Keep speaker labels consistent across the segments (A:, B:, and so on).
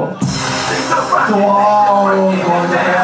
A: Wow, wow, wow.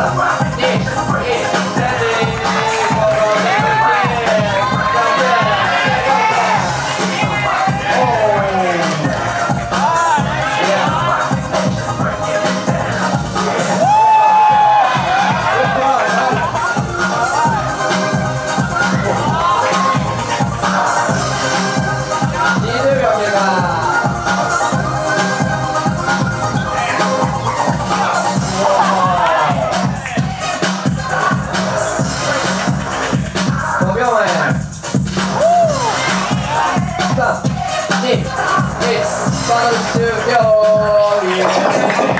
A: 아. falls to glory.